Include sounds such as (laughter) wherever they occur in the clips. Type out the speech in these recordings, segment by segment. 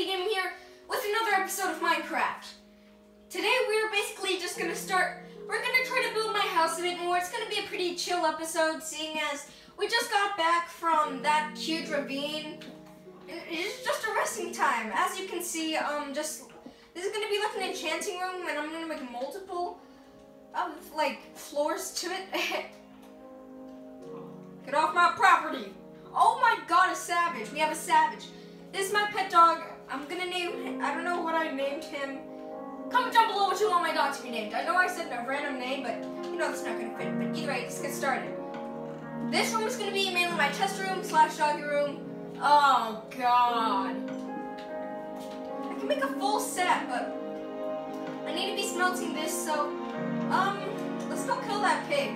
Here with another episode of Minecraft. Today we're basically just gonna start, we're gonna try to build my house a bit more. It's gonna be a pretty chill episode seeing as we just got back from that huge ravine. It's just a resting time. As you can see, um, just, this is gonna be like an enchanting room and I'm gonna make multiple of like floors to it. (laughs) Get off my property. Oh my god, a savage. We have a savage. This is my pet dog. I'm gonna name him, I don't know what I named him. Comment down below what you want my dog to be named. I know I said a random name, but you know that's not gonna fit. But either way, let's get started. This room is gonna be mainly my test room slash doggy room. Oh god. I can make a full set, but I need to be smelting this, so um let's go kill that pig.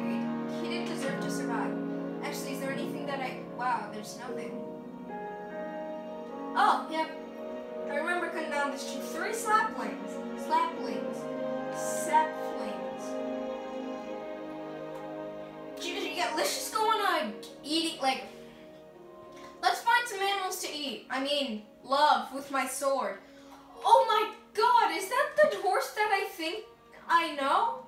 He didn't deserve to survive. Actually, is there anything that I wow, there's nothing. Oh, yep. I remember cutting down this tree. Three saplings. Saplings. Saplings. Got let's just go on a eating like let's find some animals to eat. I mean, love with my sword. Oh my god, is that the horse that I think I know?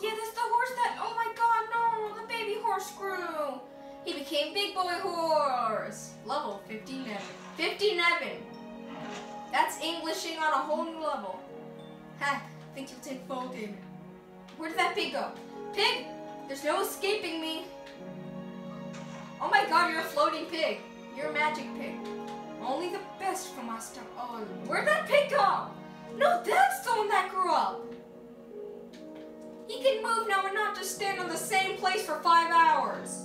Yeah, that's the horse that oh my god, no, the baby horse. He became big boy horse. Level 59. 57. That's Englishing on a whole new level. Ha, I think you'll take full damage. Where did that pig go? Pig, there's no escaping me. Oh my god, you're a floating pig. You're a magic pig. Only the best from us to oh, Where'd that pig go? No, that's the one that grew up. He can move now and not just stand on the same place for five hours.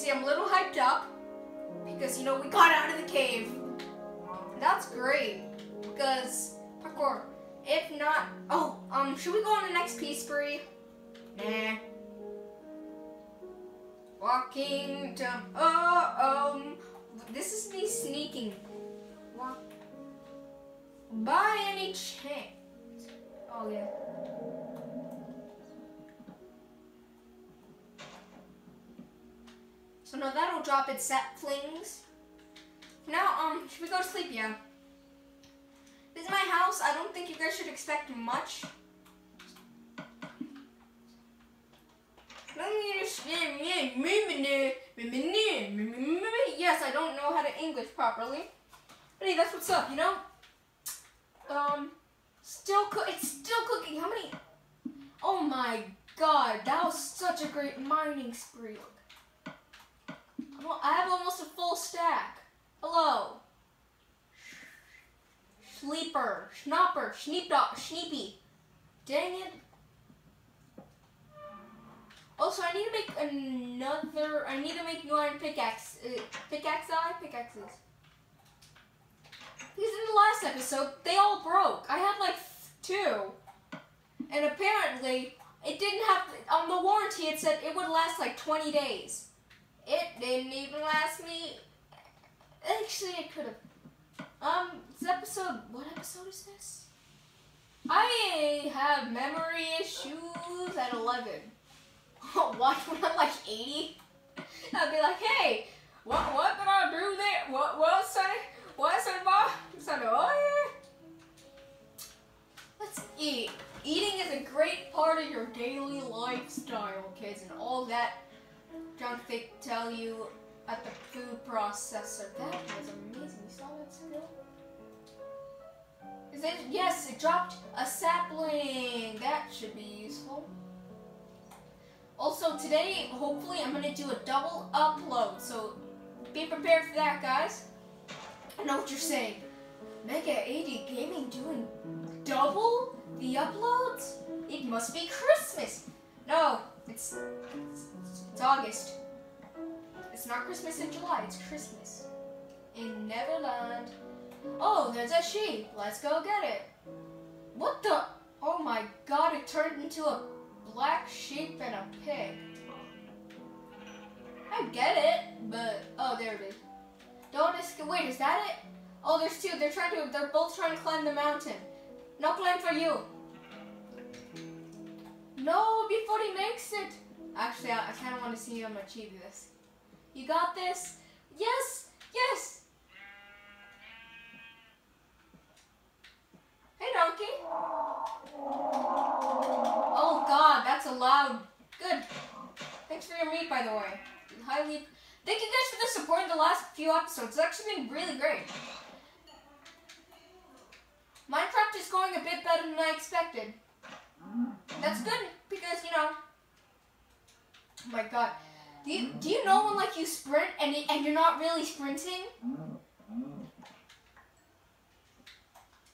See, I'm a little hyped up because you know we got out of the cave. That's great because parkour. If not, oh, um, should we go on the next peace spree? Nah. Walking to oh um, this is me sneaking. Walk. By any chance? Oh yeah. So now that'll drop its saplings. Now, um, should we go to sleep? Yeah. This is my house. I don't think you guys should expect much. Yes, I don't know how to English properly. But hey, that's what's up, you know? Um, still cook. It's still cooking. How many? Oh my god, that was such a great mining spree. I have almost a full stack. Hello. Sleeper, Schnopper, Schneepdog, Schneepy. Dang it. Also, I need to make another, I need to make new iron pickaxe, uh, pickaxe eye, pickaxes. Because in the last episode, they all broke. I had like two. And apparently, it didn't have, on the warranty it said it would last like 20 days. It didn't even last me. Actually, it could have. Um, this episode. What episode is this? I have memory issues at 11. (laughs) Watch when I'm like 80. I'll be like, hey, what what did I do there? What what say? What Bob? Said, oh yeah. Let's eat. Eating is a great part of your daily lifestyle, kids, and all that junk they tell you at the food processor. That was amazing. You saw that skill? Is it? Yes, it dropped a sapling. That should be useful. Also, today, hopefully, I'm going to do a double upload. So, be prepared for that, guys. I know what you're saying. Mega AD Gaming doing double the uploads? It must be Christmas. No, it's, it's, it's August. It's not Christmas in July, it's Christmas in Neverland. Oh, there's a sheep. Let's go get it. What the? Oh my god, it turned into a black sheep and a pig. I get it, but oh, there it is. Don't escape. Wait, is that it? Oh, there's two. They're trying to. They're both trying to climb the mountain. No climb for you. No, before he makes it. Actually, I, I kind of want to see him achieve this. You got this? Yes! Yes! Hey, donkey. Oh, God, that's a loud... Good. Thanks for your meat, by the way. Highly... Thank you guys for the support in the last few episodes. It's actually been really great. Minecraft is going a bit better than I expected. That's good, because, you know... Oh my god. Do you do you know when like you sprint and it, and you're not really sprinting?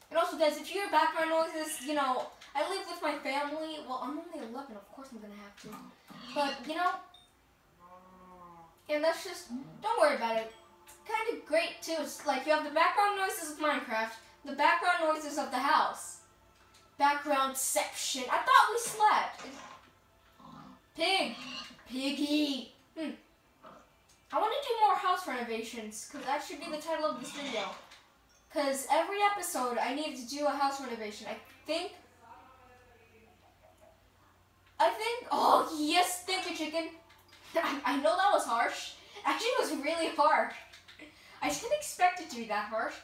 And also, guys, if you hear background noises, you know, I live with my family. Well, I'm only 11. Of course, I'm gonna have to. But you know, and that's just don't worry about it. Kind of great too. It's like you have the background noises of Minecraft, the background noises of the house. Background section. I thought we slept. Pig. Piggy. Hmm. I want to do more house renovations because that should be the title of this video. Because every episode I need to do a house renovation. I think. I think. Oh, yes. Thank you, chicken. I, I know that was harsh. Actually, it was really harsh. I didn't expect it to be that harsh.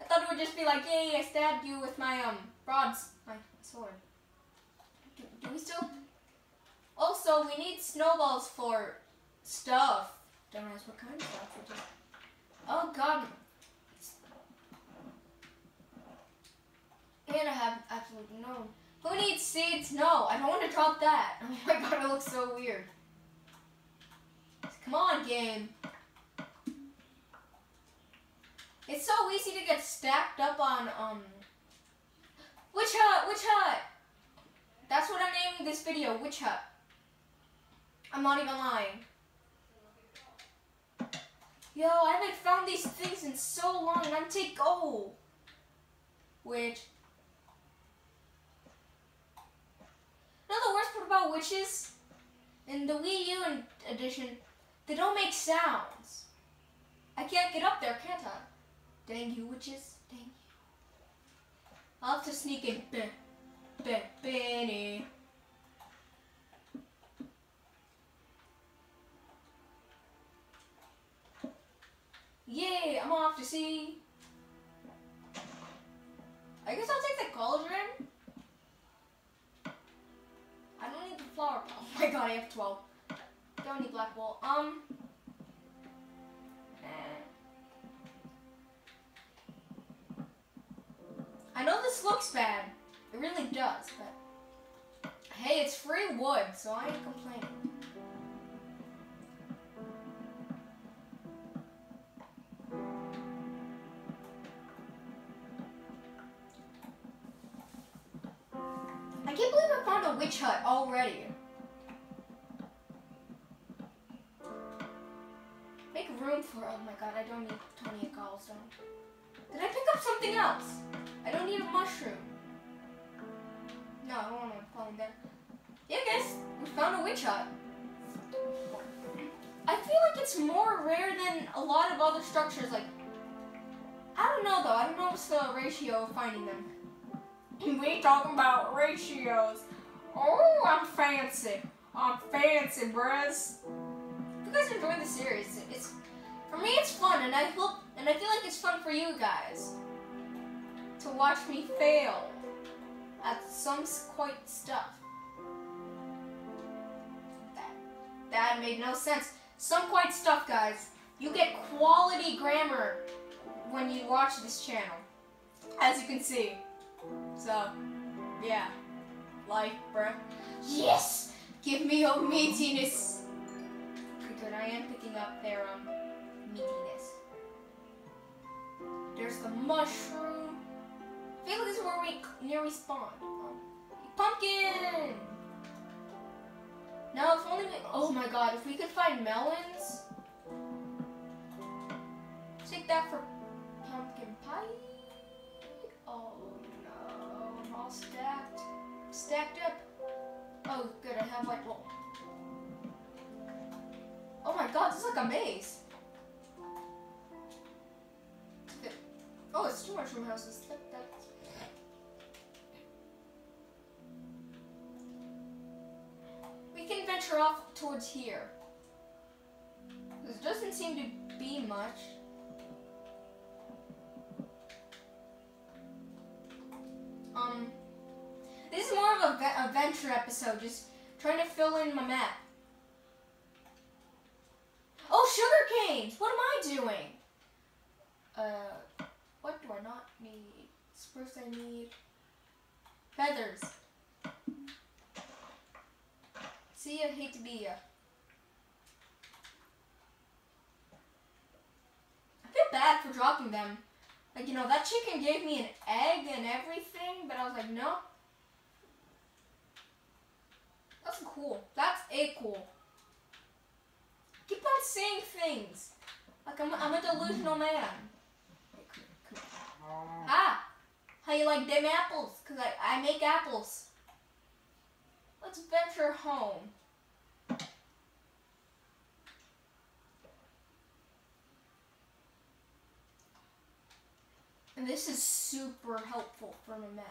I thought it would just be like, yay, I stabbed you with my um rods, my sword. Do, do we still? Also, we need snowballs for stuff. Don't ask what kind of stuff. Oh god. And I have absolutely no. Who needs seeds? No, I don't want to drop that. (laughs) Oh my god, it looks so weird. Come on, game. It's so easy to get stacked up on, um... Witch Hut! Witch Hut! That's what I'm naming this video, Witch Hut. I'm not even lying. Yo, I haven't found these things in so long, and I'm take gold. Which... You know the worst part about witches? In the Wii U edition, they don't make sounds. I can't get up there, can't I? Dang you, witches. Dang you. I'll have to sneak in. Ben, Ben, Benny. Yay, I'm off to see. I guess I'll take the cauldron. I don't need the flower. (laughs) Oh my god, I have 12. Don't need black wool. Um. eh. I know this looks bad. It really does, but hey, it's free wood, so I ain't complaining. Witch hut already. Make room for, oh my god, I don't need Tony a cobblestone. Did I pick up something else? I don't need a mushroom. No, I don't want to fall in there. Yeah, guys, we found a witch hut. I feel like it's more rare than a lot of other structures. Like, I don't know though. I don't know what's the ratio of finding them. we talking about ratios. Oh, I'm fancy. I'm fancy, bruhs. You guys enjoy the series, it's for me it's fun, and I hope, and I feel like it's fun for you guys to watch me fail at some quite stuff. That that made no sense. Some quite stuff, guys. You get quality grammar when you watch this channel, as you can see. So, yeah, like, bruh. Yes, give me your meatiness. Good. I am picking up their um meatiness. There's the mushroom. I feel like this is where we near we spawned. Um, pumpkin. Now, if only we. Oh my god, if we could find melons. Take that for pumpkin pie. Oh no, I'm all stacked. Stacked up. Oh, good, I have. Well, oh my god, this is like a maze. Oh, it's two mushroom houses. We can venture off towards here. There doesn't seem to be much. Um, a ve- adventure episode, just trying to fill in my map. chains. What am I doing? Uh, what do I not need? First I need feathers. See ya, hate to be ya. I feel bad for dropping them. Like, you know, that chicken gave me an egg and everything, but I was like, no. That's cool. That's a cool. Keep on saying things. Like, I'm, I'm a delusional man. Ah! How you like them apples? Because I, I make apples. Let's venture home. And this is super helpful for my math.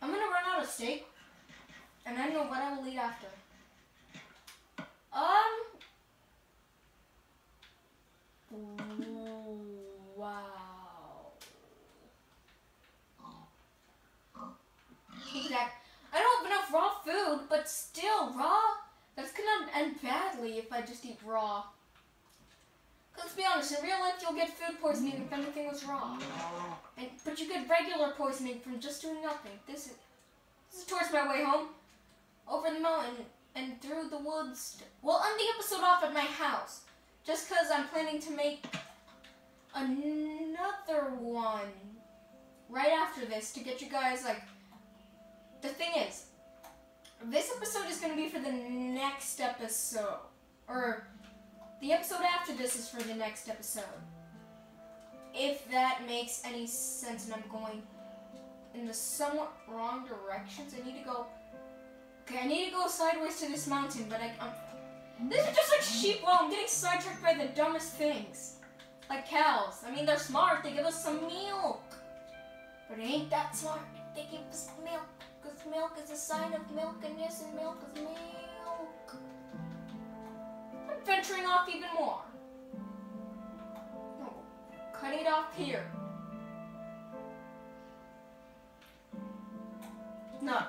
I'm gonna run out of steak, and I know what I will eat after. Um. Wow. Exact. I don't have enough raw food, but still raw. That's gonna end badly if I just eat raw. Let's be honest, in real life you'll get food poisoning if anything was raw. And, but you get regular poisoning from just doing nothing. This is, this is towards my way home. Over the mountain and through the woods. We'll end the episode off at my house. Just because I'm planning to make another one right after this to get you guys like... The thing is, this episode is going to be for the next episode. Or the episode after this is for the next episode. If that makes any sense and I'm going in the somewhat wrong directions, I need to go... Okay, I need to go sideways to this mountain, but I, I'm... These are just like sheep. Well, I'm getting sidetracked by the dumbest things. Like cows. I mean, they're smart. They give us some milk. But it ain't that smart. They give us milk. Because milk is a sign of milk, and yes, and milk is milk I'm venturing off even more. No, cutting it off here. No.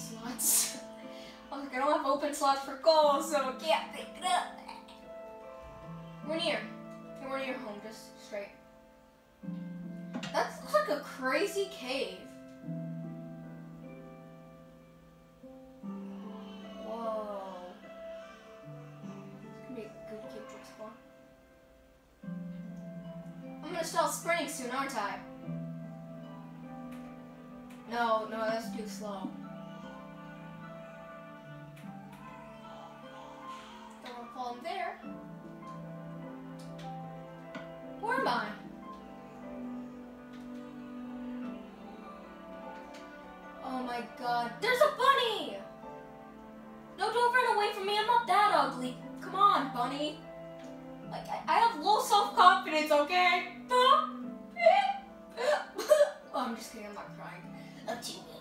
Slots. (laughs) Like, I don't have open slots for gold, so I can't pick it up. We're near. We're near home, just straight. That looks like a crazy cave. There. Where am I? Oh my god. There's a bunny! No, don't run away from me. I'm not that ugly. Come on, bunny. Like, I, I have low self-confidence, okay? oh, (laughs) I'm just kidding, I'm not crying. Too to cry.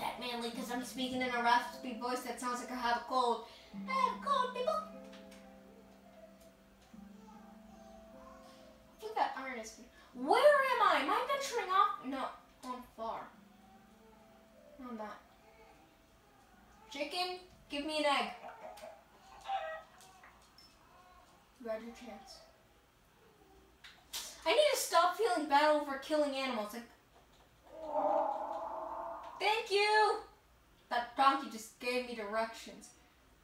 That manly because I'm speaking in a raspy voice that sounds like I have a cold. I have a cold, people. I think that iron is... Where am I? Am I venturing off? No, I'm far. No, I'm not. Chicken, give me an egg. You had your chance. I need to stop feeling bad over killing animals. Like, thank you. That donkey just gave me directions.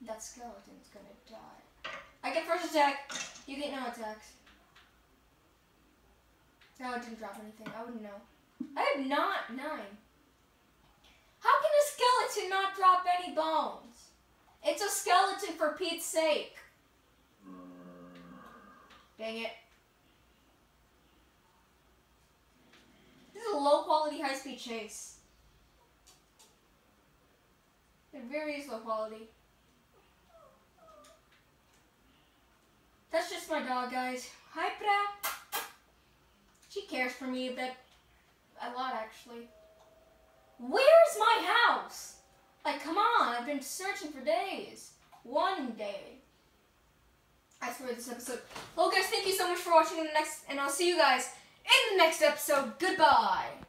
That skeleton's gonna die. I get first attack. You get no attacks. No, it didn't drop anything. I wouldn't know. I have not nine. How can a skeleton not drop any bones? It's a skeleton for Pete's sake. Dang it. This is a low quality high speed chase. It very is low quality. That's just my dog, guys. Hi, Pra. She cares for me a bit. A lot, actually. Where's my house? Like, come on. I've been searching for days. One day. I swear this episode. Well, guys, thank you so much for watching the next, and I'll see you guys in the next episode. Goodbye.